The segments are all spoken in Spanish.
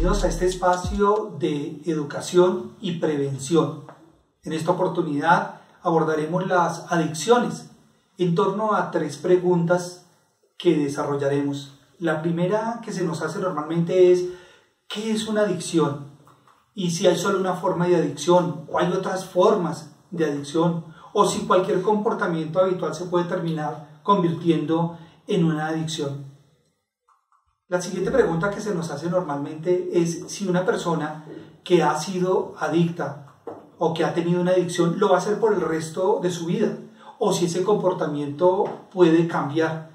bienvenidos a este espacio de educación y prevención. En esta oportunidad abordaremos las adicciones en torno a tres preguntas que desarrollaremos. La primera que se nos hace normalmente es ¿qué es una adicción? Y si hay solo una forma de adicción o hay otras formas de adicción o si cualquier comportamiento habitual se puede terminar convirtiendo en una adicción. La siguiente pregunta que se nos hace normalmente es si una persona que ha sido adicta o que ha tenido una adicción lo va a hacer por el resto de su vida o si ese comportamiento puede cambiar.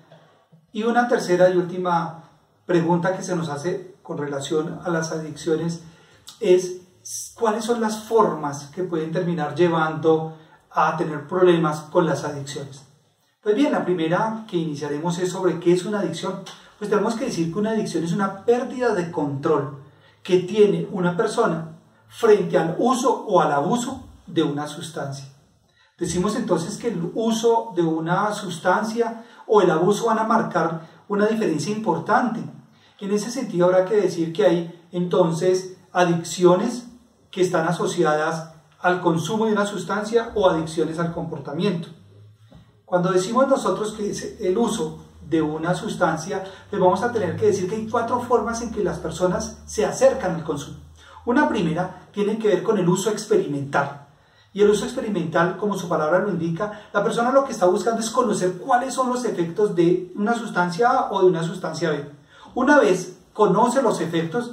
Y una tercera y última pregunta que se nos hace con relación a las adicciones es cuáles son las formas que pueden terminar llevando a tener problemas con las adicciones. Pues bien, la primera que iniciaremos es sobre qué es una adicción pues tenemos que decir que una adicción es una pérdida de control que tiene una persona frente al uso o al abuso de una sustancia. Decimos entonces que el uso de una sustancia o el abuso van a marcar una diferencia importante. En ese sentido habrá que decir que hay entonces adicciones que están asociadas al consumo de una sustancia o adicciones al comportamiento. Cuando decimos nosotros que el uso de una sustancia, pues vamos a tener que decir que hay cuatro formas en que las personas se acercan al consumo. Una primera tiene que ver con el uso experimental. Y el uso experimental, como su palabra lo indica, la persona lo que está buscando es conocer cuáles son los efectos de una sustancia A o de una sustancia B. Una vez conoce los efectos,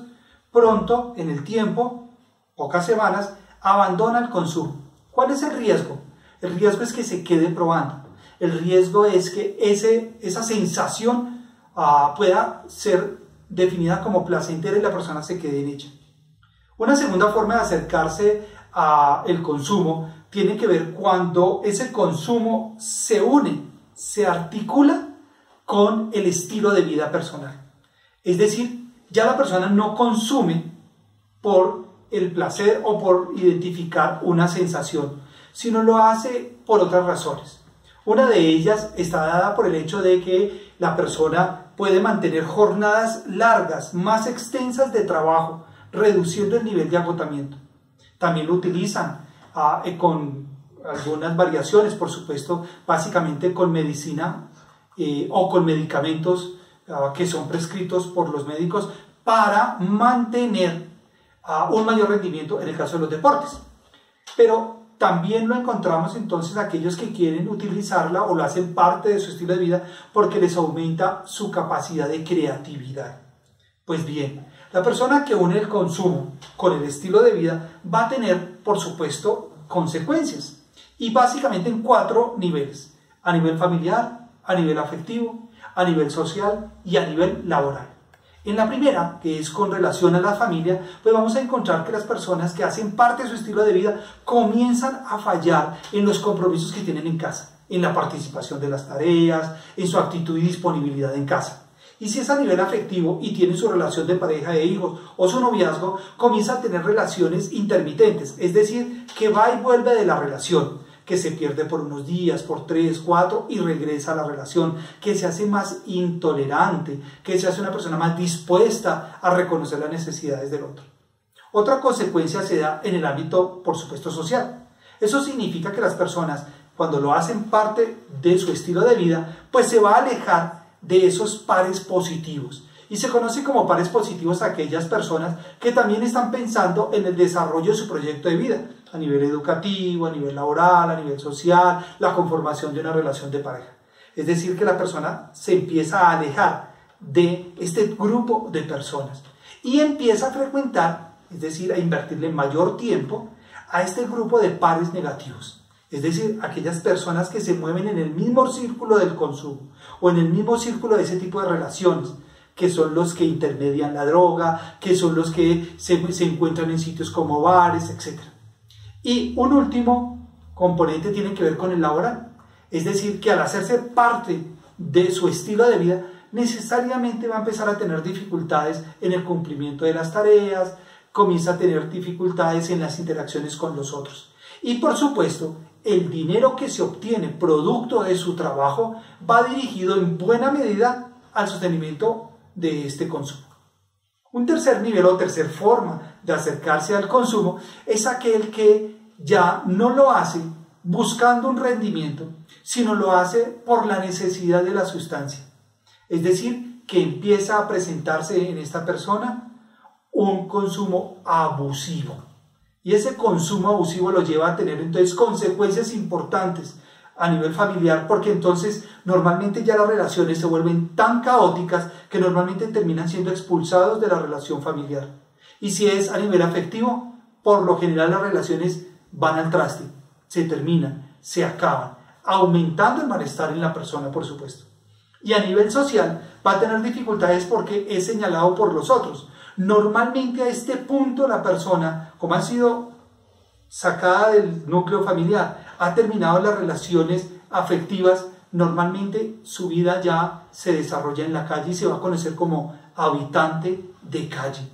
pronto, en el tiempo, pocas semanas, abandona el consumo. ¿Cuál es el riesgo? El riesgo es que se quede probando el riesgo es que ese, esa sensación ah, pueda ser definida como placentera y la persona se quede en ella. Una segunda forma de acercarse al consumo tiene que ver cuando ese consumo se une, se articula con el estilo de vida personal. Es decir, ya la persona no consume por el placer o por identificar una sensación, sino lo hace por otras razones. Una de ellas está dada por el hecho de que la persona puede mantener jornadas largas, más extensas de trabajo, reduciendo el nivel de agotamiento. También lo utilizan ah, eh, con algunas variaciones, por supuesto, básicamente con medicina eh, o con medicamentos ah, que son prescritos por los médicos para mantener ah, un mayor rendimiento en el caso de los deportes. Pero también lo encontramos entonces aquellos que quieren utilizarla o lo hacen parte de su estilo de vida porque les aumenta su capacidad de creatividad. Pues bien, la persona que une el consumo con el estilo de vida va a tener, por supuesto, consecuencias. Y básicamente en cuatro niveles. A nivel familiar, a nivel afectivo, a nivel social y a nivel laboral. En la primera, que es con relación a la familia, pues vamos a encontrar que las personas que hacen parte de su estilo de vida comienzan a fallar en los compromisos que tienen en casa, en la participación de las tareas, en su actitud y disponibilidad en casa. Y si es a nivel afectivo y tiene su relación de pareja de hijos o su noviazgo, comienza a tener relaciones intermitentes, es decir, que va y vuelve de la relación que se pierde por unos días, por tres, cuatro y regresa a la relación, que se hace más intolerante, que se hace una persona más dispuesta a reconocer las necesidades del otro. Otra consecuencia se da en el ámbito, por supuesto, social. Eso significa que las personas, cuando lo hacen parte de su estilo de vida, pues se va a alejar de esos pares positivos y se conoce como pares positivos a aquellas personas que también están pensando en el desarrollo de su proyecto de vida, a nivel educativo, a nivel laboral, a nivel social, la conformación de una relación de pareja. Es decir, que la persona se empieza a alejar de este grupo de personas y empieza a frecuentar, es decir, a invertirle mayor tiempo a este grupo de pares negativos. Es decir, aquellas personas que se mueven en el mismo círculo del consumo o en el mismo círculo de ese tipo de relaciones, que son los que intermedian la droga, que son los que se, encuentran en sitios como bares, etc. Y un último componente tiene que ver con el laboral. Es decir, que al hacerse parte de su estilo de vida, necesariamente va a empezar a tener dificultades en el cumplimiento de las tareas, comienza a tener dificultades en las interacciones con los otros. Y por supuesto, el dinero que se obtiene producto de su trabajo va dirigido en buena medida al sostenimiento de este consumo. Un tercer nivel o tercer forma de acercarse al consumo es aquel que ya no lo hace buscando un rendimiento, sino lo hace por la necesidad de la sustancia. Es decir, que empieza a presentarse en esta persona un consumo abusivo. Y ese consumo abusivo lo lleva a tener entonces consecuencias importantes a nivel familiar, porque entonces normalmente ya las relaciones se vuelven tan caóticas que normalmente terminan siendo expulsados de la relación familiar. Y si es a nivel afectivo, por lo general las relaciones van al traste, se terminan, se acaban, aumentando el malestar en la persona, por supuesto. Y a nivel social va a tener dificultades porque es señalado por los otros. Normalmente a este punto la persona, como ha sido sacada del núcleo familiar, ha terminado las relaciones afectivas, normalmente su vida ya se desarrolla en la calle y se va a conocer como habitante de calle.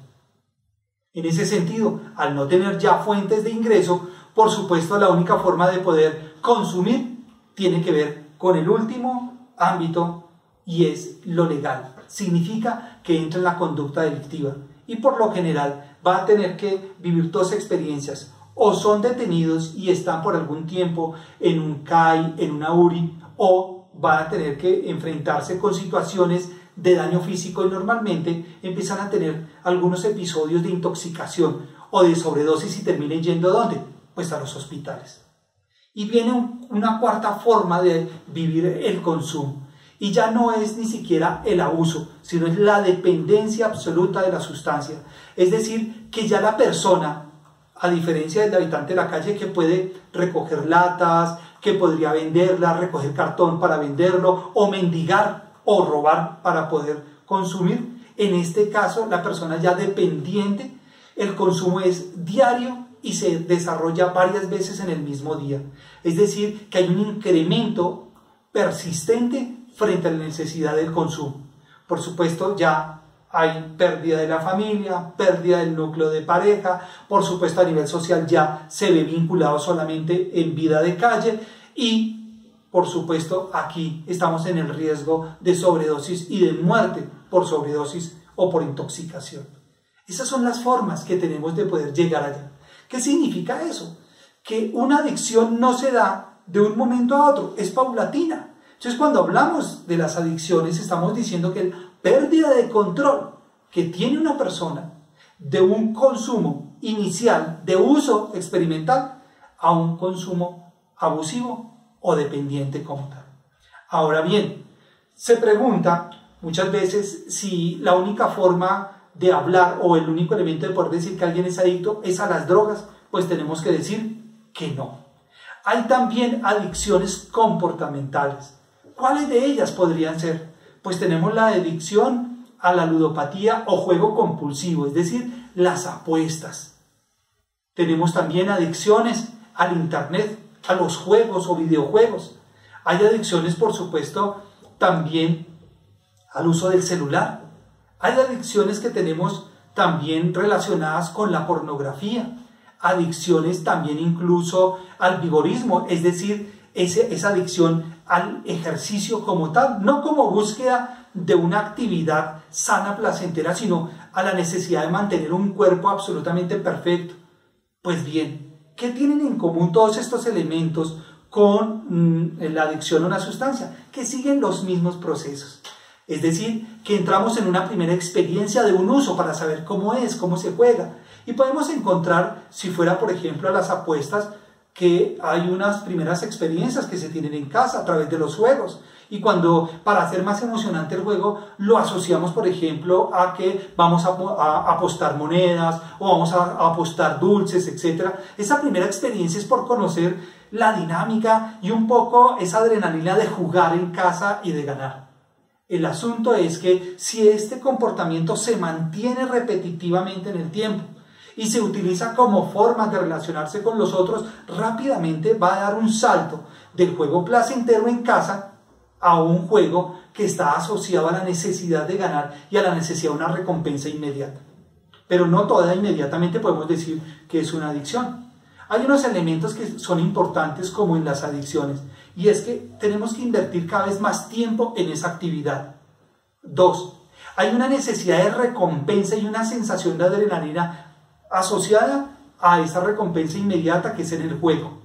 En ese sentido, al no tener ya fuentes de ingreso, por supuesto la única forma de poder consumir tiene que ver con el último ámbito y es lo legal. Significa que entra en la conducta delictiva y por lo general va a tener que vivir dos experiencias o son detenidos y están por algún tiempo en un CAI, en una URI, o van a tener que enfrentarse con situaciones de daño físico y normalmente empiezan a tener algunos episodios de intoxicación o de sobredosis y terminen yendo a dónde? Pues a los hospitales. Y viene una cuarta forma de vivir el consumo. Y ya no es ni siquiera el abuso, sino es la dependencia absoluta de la sustancia. Es decir, que ya la persona a diferencia del habitante de la calle que puede recoger latas, que podría venderlas, recoger cartón para venderlo, o mendigar o robar para poder consumir. En este caso, la persona ya dependiente, el consumo es diario y se desarrolla varias veces en el mismo día. Es decir, que hay un incremento persistente frente a la necesidad del consumo. Por supuesto, ya hay pérdida de la familia, pérdida del núcleo de pareja, por supuesto a nivel social ya se ve vinculado solamente en vida de calle y por supuesto aquí estamos en el riesgo de sobredosis y de muerte por sobredosis o por intoxicación. Esas son las formas que tenemos de poder llegar allá. ¿Qué significa eso? Que una adicción no se da de un momento a otro, es paulatina. Entonces cuando hablamos de las adicciones estamos diciendo que pérdida de control que tiene una persona de un consumo inicial de uso experimental a un consumo abusivo o dependiente como tal. Ahora bien, se pregunta muchas veces si la única forma de hablar o el único elemento de poder decir que alguien es adicto es a las drogas, pues tenemos que decir que no. Hay también adicciones comportamentales. ¿Cuáles de ellas podrían ser? Pues tenemos la adicción a la ludopatía o juego compulsivo, es decir, las apuestas. Tenemos también adicciones al Internet, a los juegos o videojuegos. Hay adicciones, por supuesto, también al uso del celular. Hay adicciones que tenemos también relacionadas con la pornografía. Adicciones también incluso al vigorismo, es decir, esa adicción al ejercicio como tal, no como búsqueda de una actividad sana, placentera, sino a la necesidad de mantener un cuerpo absolutamente perfecto. Pues bien, ¿qué tienen en común todos estos elementos con mm, la adicción a una sustancia? Que siguen los mismos procesos. Es decir, que entramos en una primera experiencia de un uso para saber cómo es, cómo se juega. Y podemos encontrar, si fuera por ejemplo a las apuestas, que hay unas primeras experiencias que se tienen en casa a través de los juegos. Y cuando, para hacer más emocionante el juego, lo asociamos, por ejemplo, a que vamos a, apostar monedas o vamos a, apostar dulces, etc. Esa primera experiencia es por conocer la dinámica y un poco esa adrenalina de jugar en casa y de ganar. El asunto es que si este comportamiento se mantiene repetitivamente en el tiempo, y se utiliza como forma de relacionarse con los otros, rápidamente va a dar un salto del juego placentero en casa a un juego que está asociado a la necesidad de ganar y a la necesidad de una recompensa inmediata. Pero no toda inmediatamente podemos decir que es una adicción. Hay unos elementos que son importantes como en las adicciones y es que tenemos que invertir cada vez más tiempo en esa actividad. Dos, Hay una necesidad de recompensa y una sensación de adrenalina asociada a esa recompensa inmediata que es en el juego.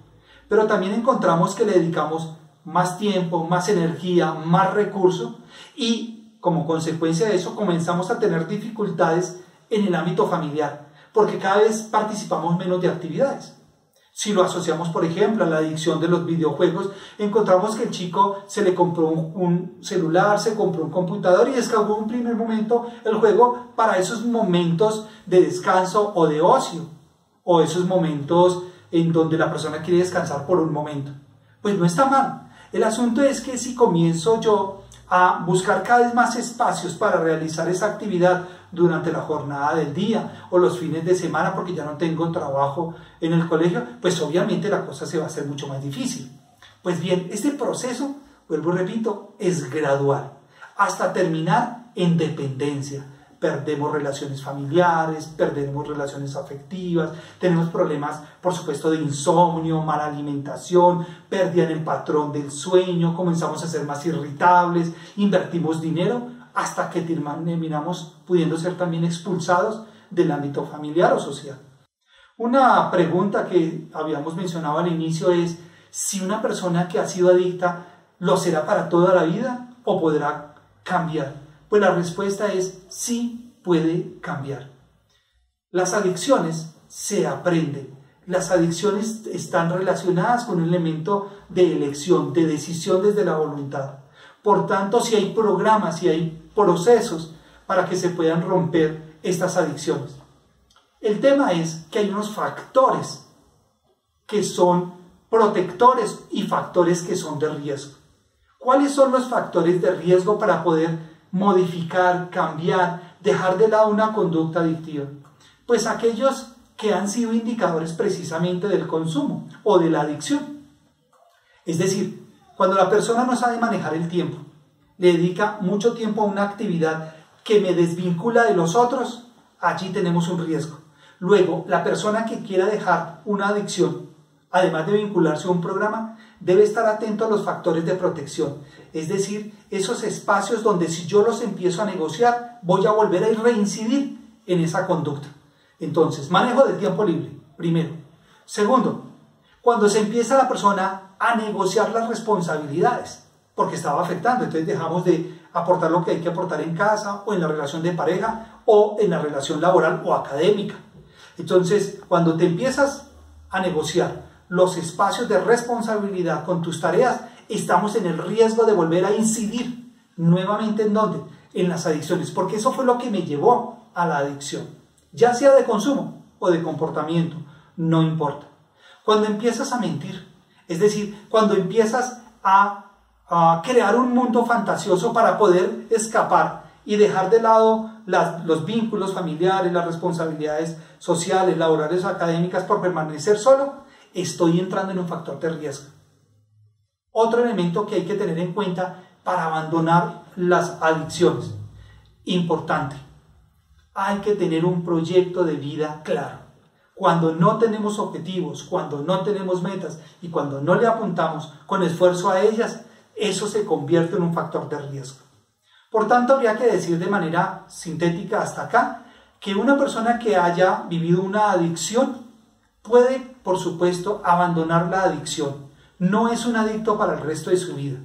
Pero también encontramos que le dedicamos más tiempo, más energía, más recursos y como consecuencia de eso comenzamos a tener dificultades en el ámbito familiar, porque cada vez participamos menos de actividades. Si lo asociamos, por ejemplo, a la adicción de los videojuegos, encontramos que el chico se le compró un, celular, se compró un computador y descargó un primer momento el juego para esos momentos de descanso o de ocio, o esos momentos en donde la persona quiere descansar por un momento. Pues no está mal. El asunto es que si comienzo yo a buscar cada vez más espacios para realizar esa actividad durante la jornada del día o los fines de semana porque ya no tengo trabajo en el colegio, pues obviamente la cosa se va a hacer mucho más difícil. Pues bien, este proceso, vuelvo y repito, es gradual hasta terminar en dependencia. Perdemos relaciones familiares, perdemos relaciones afectivas, tenemos problemas, por supuesto, de insomnio, mala alimentación, pérdida en el patrón del sueño, comenzamos a ser más irritables, invertimos dinero hasta que terminamos pudiendo ser también expulsados del ámbito familiar o social. Una pregunta que habíamos mencionado al inicio es si una persona que ha sido adicta lo será para toda la vida o podrá cambiar. Pues la respuesta es sí puede cambiar. Las adicciones se aprenden. Las adicciones están relacionadas con un elemento de elección, de decisión desde la voluntad. Por tanto, si hay programas, si hay procesos para que se puedan romper estas adicciones. El tema es que hay unos factores que son protectores y factores que son de riesgo. ¿Cuáles son los factores de riesgo para poder modificar, cambiar, dejar de lado una conducta adictiva? Pues aquellos que han sido indicadores precisamente del consumo o de la adicción. Es decir, cuando la persona no sabe manejar el tiempo, dedica mucho tiempo a una actividad que me desvincula de los otros, allí tenemos un riesgo. Luego, la persona que quiera dejar una adicción, además de vincularse a un programa, debe estar atento a los factores de protección, es decir, esos espacios donde si yo los empiezo a negociar, voy a volver a reincidir en esa conducta. Entonces, manejo del tiempo libre, primero. Segundo, cuando se empieza la persona a negociar las responsabilidades porque estaba afectando. Entonces dejamos de aportar lo que hay que aportar en casa o en la relación de pareja o en la relación laboral o académica. Entonces, cuando te empiezas a negociar los espacios de responsabilidad con tus tareas, estamos en el riesgo de volver a incidir nuevamente en dónde? En las adicciones, porque eso fue lo que me llevó a la adicción, ya sea de consumo o de comportamiento, no importa. Cuando empiezas a mentir, es decir, cuando empiezas a crear un mundo fantasioso para poder escapar y dejar de lado los vínculos familiares, las responsabilidades sociales, laborales académicas por permanecer solo, estoy entrando en un factor de riesgo. Otro elemento que hay que tener en cuenta para abandonar las adicciones. Importante. Hay que tener un proyecto de vida claro. Cuando no tenemos objetivos, cuando no tenemos metas y cuando no le apuntamos con esfuerzo a ellas, eso se convierte en un factor de riesgo. Por tanto, habría que decir de manera sintética hasta acá que una persona que haya vivido una adicción puede, por supuesto, abandonar la adicción. No es un adicto para el resto de su vida,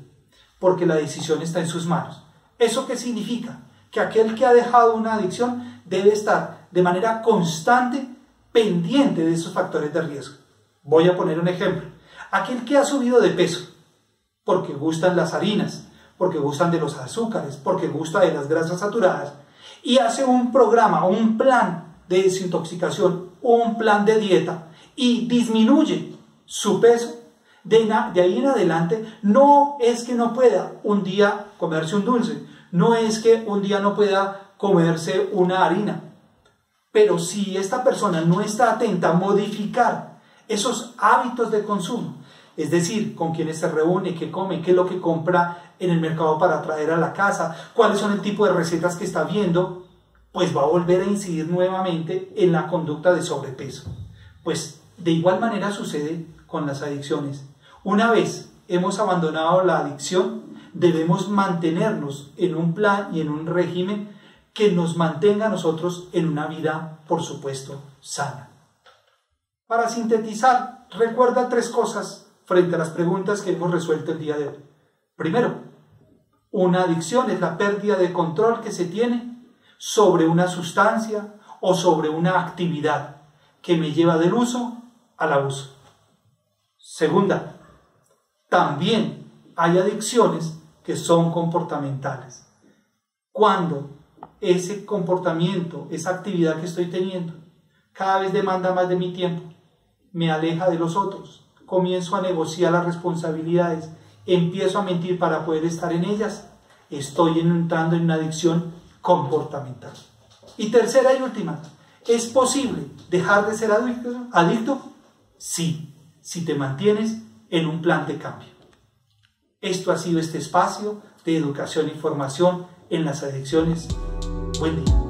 porque la decisión está en sus manos. ¿Eso qué significa? Que aquel que ha dejado una adicción debe estar de manera constante pendiente de esos factores de riesgo. Voy a poner un ejemplo. Aquel que ha subido de peso porque gustan las harinas, porque gustan de los azúcares, porque gusta de las grasas saturadas, y hace un programa, un plan de desintoxicación, un plan de dieta, y disminuye su peso, de, de ahí en adelante no es que no pueda un día comerse un dulce, no es que un día no pueda comerse una harina, pero si esta persona no está atenta a modificar esos hábitos de consumo, es decir, con quiénes se reúne, qué come, qué es lo que compra en el mercado para traer a la casa, cuáles son el tipo de recetas que está viendo, pues va a volver a incidir nuevamente en la conducta de sobrepeso. Pues de igual manera sucede con las adicciones. Una vez hemos abandonado la adicción, debemos mantenernos en un plan y en un régimen que nos mantenga a nosotros en una vida, por supuesto, sana. Para sintetizar, recuerda tres cosas frente a las preguntas que hemos resuelto el día de hoy. Primero, una adicción es la pérdida de control que se tiene sobre una sustancia o sobre una actividad que me lleva del uso al abuso. Segunda, también hay adicciones que son comportamentales. Cuando ese comportamiento, esa actividad que estoy teniendo, cada vez demanda más de mi tiempo, me aleja de los otros, comienzo a negociar las responsabilidades, empiezo a mentir para poder estar en ellas, estoy entrando en una adicción comportamental. Y tercera y última, ¿es posible dejar de ser adicto? ¿Adicto? Sí, si te mantienes en un plan de cambio. Esto ha sido este espacio de educación e información en las adicciones. Buen día.